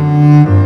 Música